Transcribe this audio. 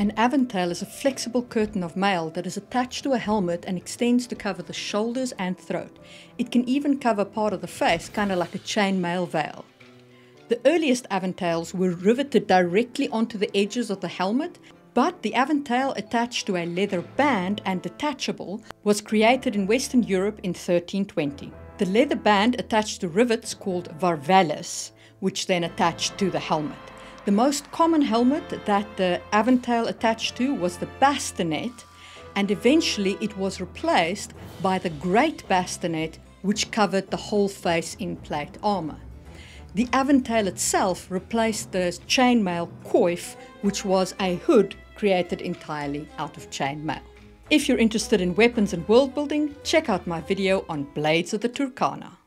An aventail is a flexible curtain of mail that is attached to a helmet and extends to cover the shoulders and throat. It can even cover part of the face, kind of like a chainmail veil. The earliest aventails were riveted directly onto the edges of the helmet, but the aventail attached to a leather band and detachable was created in Western Europe in 1320. The leather band attached to rivets called vervelles, which then attached to the helmet. The most common helmet that the aventail attached to was the bascinet, and eventually it was replaced by the great bascinet, which covered the whole face in plate armor. The aventail itself replaced the chainmail coif, which was a hood created entirely out of chainmail. If you're interested in weapons and world building, check out my video on Blades of the Turkana.